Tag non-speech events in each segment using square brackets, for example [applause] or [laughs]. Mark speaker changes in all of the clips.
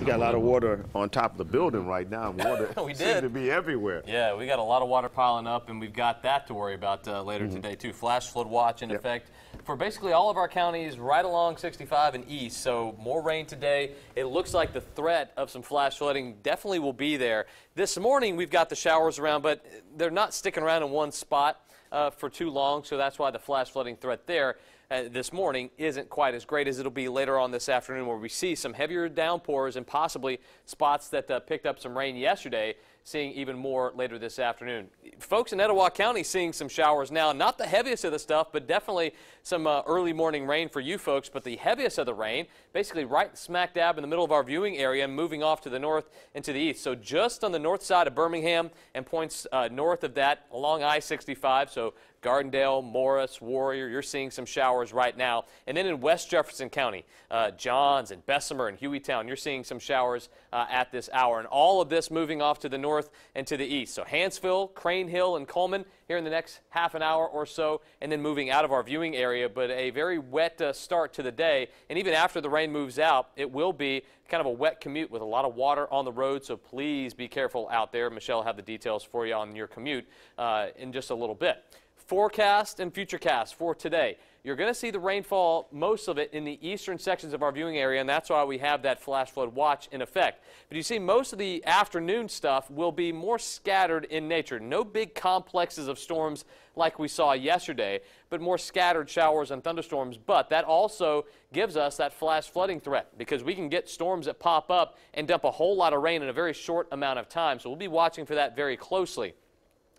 Speaker 1: We got a lot of water on top of the building right now. [laughs] Water
Speaker 2: We did.
Speaker 1: to be everywhere.
Speaker 2: Yeah, we got a lot of water piling up, and we've got that to worry about uh, later today, too. Flash flood watch in
Speaker 1: Yep.
Speaker 2: effect for basically all of our counties right along 65 and east. So, more rain today. It looks like the threat of some flash flooding definitely will be there. This morning, we've got the showers around, but they're not sticking around in one spot uh, for too long, so that's why the flash flooding threat there. Uh, this morning isn't quite as great as it'll be later on this afternoon, where we see some heavier downpours and possibly spots that uh, picked up some rain yesterday, seeing even more later this afternoon. Folks in Etowah County seeing some showers now. Not the heaviest of the stuff, but definitely some uh, early morning rain for you folks. But the heaviest of the rain, basically right smack dab in the middle of our viewing area, and moving off to the north and to the east. So just on the north side of Birmingham and points uh, north of that along I-65. So so Gardendale, Morris, Warrior, you're seeing some showers right now. And then in West Jefferson County, uh, Johns and Bessemer and Hueytown, you're seeing some showers uh, at this hour. And all of this moving off to the north and to the east. So Hanceville, Crane Hill, and Cullman here in the next half an hour or so, and then moving out of our viewing area. But a very wet uh, start to the day. And even after the rain moves out, it will be kind of a wet commute with a lot of water on the road. So please be careful out there. Michelle will have the details for you on your commute uh, in just a little bit. Forecast and futurecast for today. You're going to see the rainfall, most of it, in the eastern sections of our viewing area, and that's why we have that flash flood watch in effect. But you see, most of the afternoon stuff will be more scattered in nature. No big complexes of storms like we saw yesterday, but more scattered showers and thunderstorms. But that also gives us that flash flooding threat because we can get storms that pop up and dump a whole lot of rain in a very short amount of time. So we'll be watching for that very closely.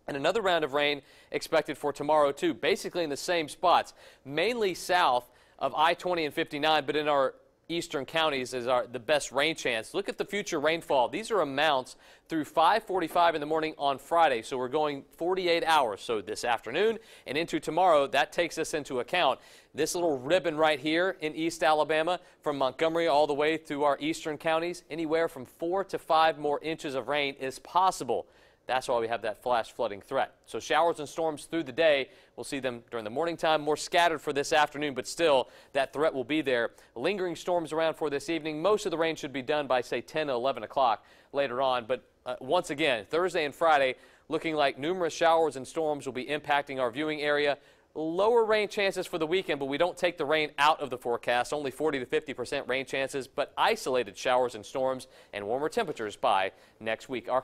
Speaker 2: And another round of rain expected for tomorrow, too, basically in the same spots, mainly south of I 20 and 59, but in our eastern counties is our the best rain chance. Look at the future rainfall. These are amounts through 5:45 in the morning on Friday. So we're going 48 hours. So this afternoon and into tomorrow, that takes us into account. This little ribbon right here in East Alabama from Montgomery all the way through our eastern counties, anywhere from 4 to 5 more inches of rain is possible. That's why we have that flash flooding threat. So showers and storms through the day. We'll see them during the morning time, more scattered for this afternoon, but still that threat will be there. Lingering storms around for this evening. Most of the rain should be done by, say, 10 to 11 o'clock later on. But uh, once again, Thursday and Friday looking like numerous showers and storms will be impacting our viewing area. Lower rain chances for the weekend, but we don't take the rain out of the forecast. Only 40 to 50 percent rain chances, but isolated showers and storms and warmer temperatures by next week. Our